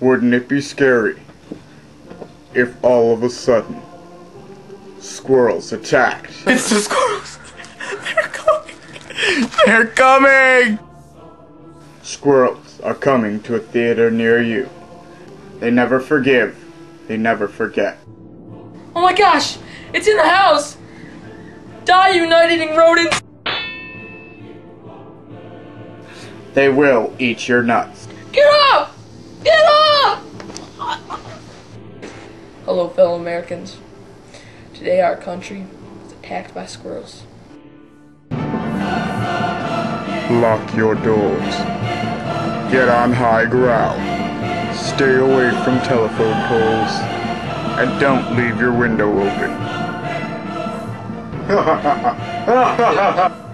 Wouldn't it be scary if all of a sudden squirrels attacked? It's the squirrels. They're coming. They're coming. Squirrels are coming to a theater near you. They never forgive, they never forget. Oh my gosh! It's in the house! Die, you night-eating rodents! They will eat your nuts. Get up! Hello, fellow Americans. Today our country is attacked by squirrels. Lock your doors. Get on high ground. Stay away from telephone poles. And don't leave your window open.